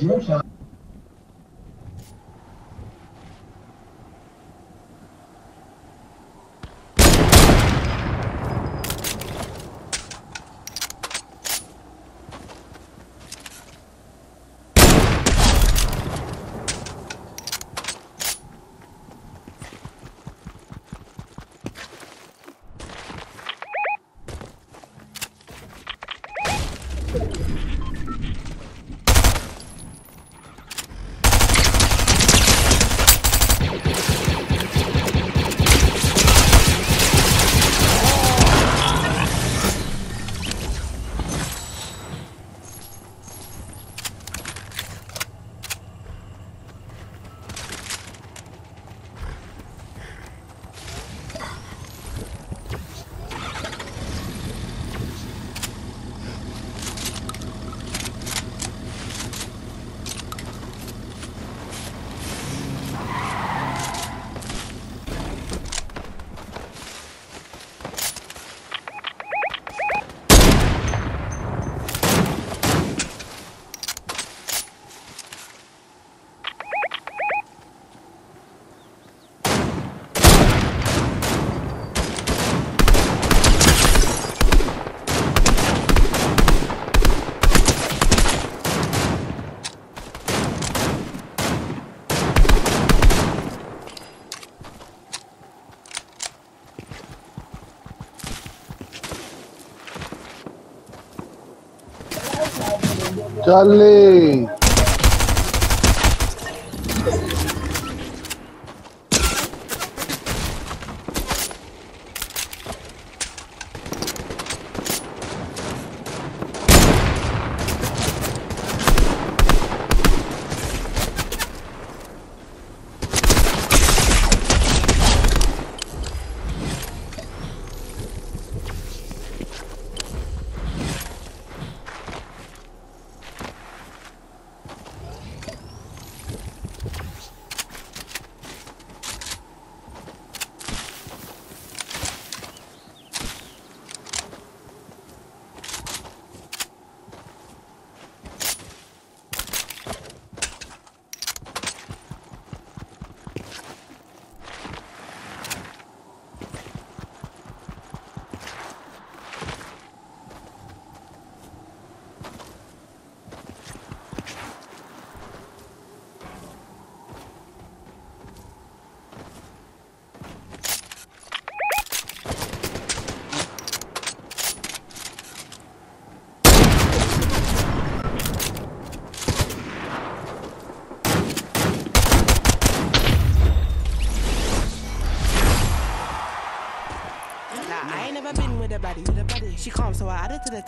Brasil já Charlie.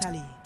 Baddie.